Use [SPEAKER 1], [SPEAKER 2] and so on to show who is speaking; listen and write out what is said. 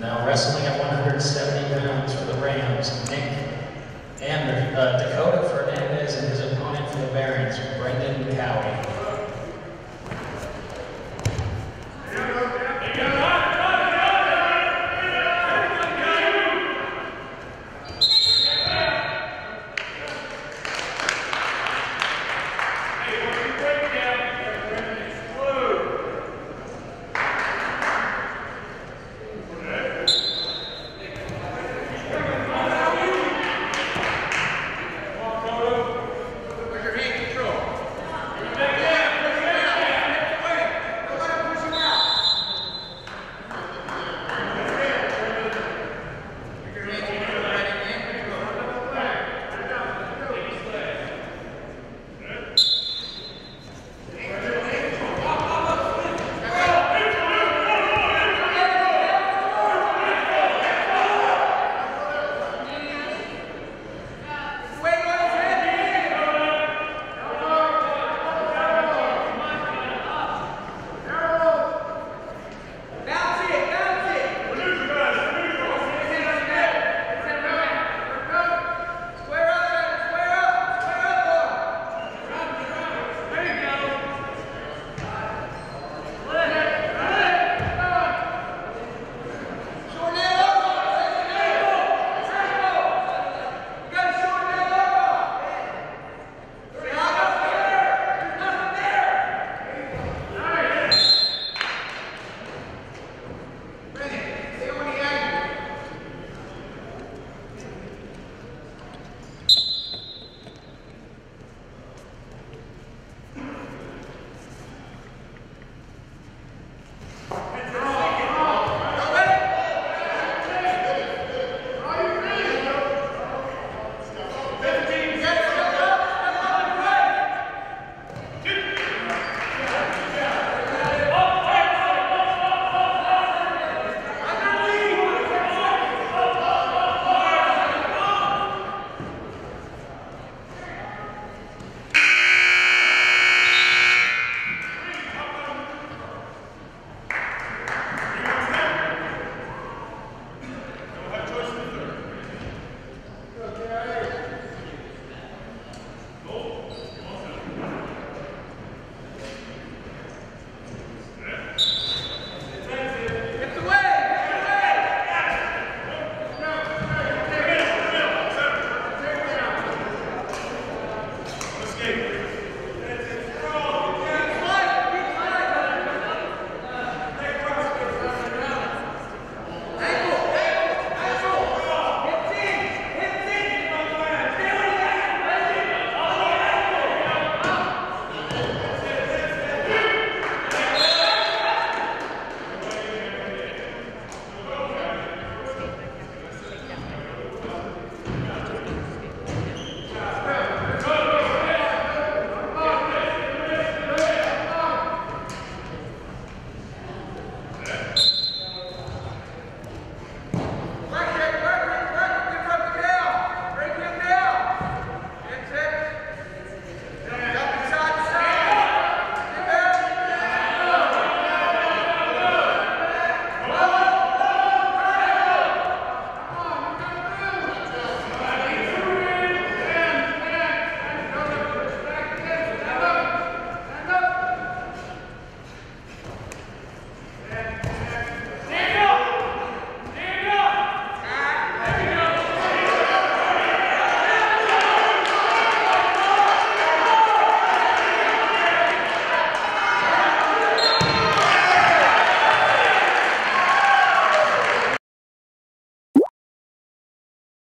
[SPEAKER 1] Now wrestling at 170 pounds for the Rams, Nick and uh, Dakota Fernandez, and his opponent for the Barons, Brendan Cowie.